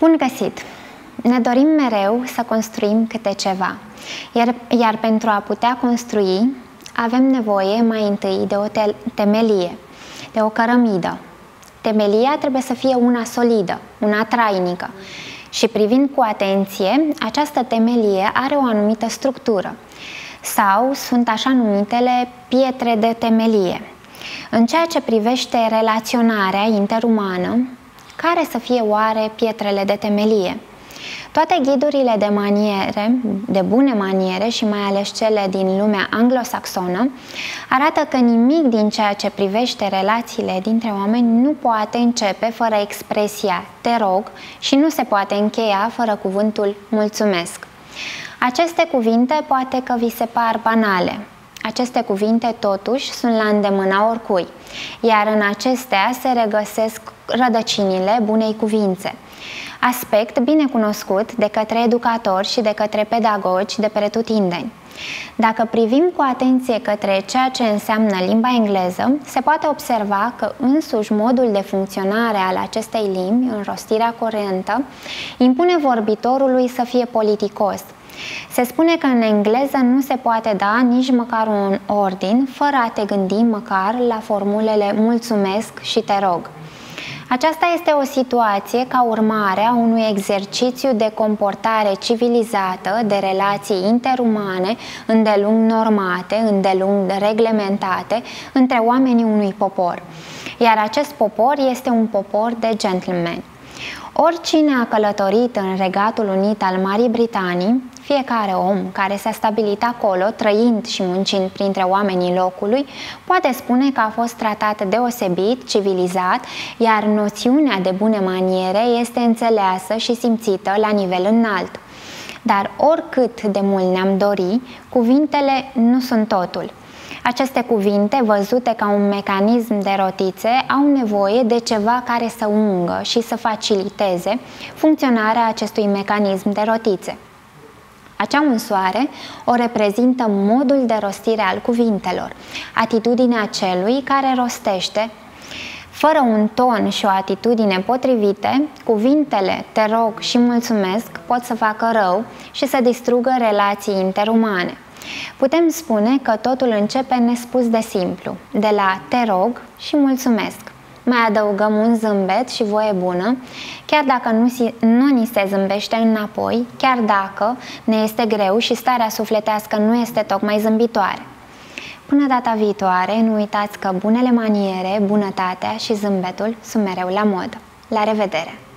Bun găsit! Ne dorim mereu să construim câte ceva, iar, iar pentru a putea construi avem nevoie mai întâi de o te- temelie, de o cărămidă. Temelia trebuie să fie una solidă, una trainică și privind cu atenție, această temelie are o anumită structură sau sunt așa numitele pietre de temelie. În ceea ce privește relaționarea interumană, care să fie oare pietrele de temelie? Toate ghidurile de maniere, de bune maniere și mai ales cele din lumea anglosaxonă, arată că nimic din ceea ce privește relațiile dintre oameni nu poate începe fără expresia te rog și nu se poate încheia fără cuvântul mulțumesc. Aceste cuvinte poate că vi se par banale, aceste cuvinte, totuși, sunt la îndemâna oricui, iar în acestea se regăsesc rădăcinile bunei cuvințe. Aspect bine cunoscut de către educatori și de către pedagogi de pretutindeni. Dacă privim cu atenție către ceea ce înseamnă limba engleză, se poate observa că însuși modul de funcționare al acestei limbi, în rostirea curentă, impune vorbitorului să fie politicos, se spune că în engleză nu se poate da nici măcar un ordin fără a te gândi măcar la formulele mulțumesc și te rog. Aceasta este o situație ca urmare a unui exercițiu de comportare civilizată, de relații interumane, îndelung normate, îndelung reglementate între oamenii unui popor. Iar acest popor este un popor de gentlemen. Oricine a călătorit în Regatul Unit al Marii Britanii, fiecare om care s-a stabilit acolo, trăind și muncind printre oamenii locului, poate spune că a fost tratat deosebit, civilizat, iar noțiunea de bune maniere este înțeleasă și simțită la nivel înalt. Dar oricât de mult ne-am dori, cuvintele nu sunt totul. Aceste cuvinte, văzute ca un mecanism de rotițe, au nevoie de ceva care să ungă și să faciliteze funcționarea acestui mecanism de rotițe. Acea unsoare o reprezintă modul de rostire al cuvintelor, atitudinea celui care rostește fără un ton și o atitudine potrivite, cuvintele te rog și mulțumesc pot să facă rău și să distrugă relații interumane. Putem spune că totul începe nespus de simplu, de la te rog și mulțumesc. Mai adăugăm un zâmbet și voie bună, chiar dacă nu, nu ni se zâmbește înapoi, chiar dacă ne este greu și starea sufletească nu este tocmai zâmbitoare. Până data viitoare, nu uitați că bunele maniere, bunătatea și zâmbetul sunt mereu la modă. La revedere!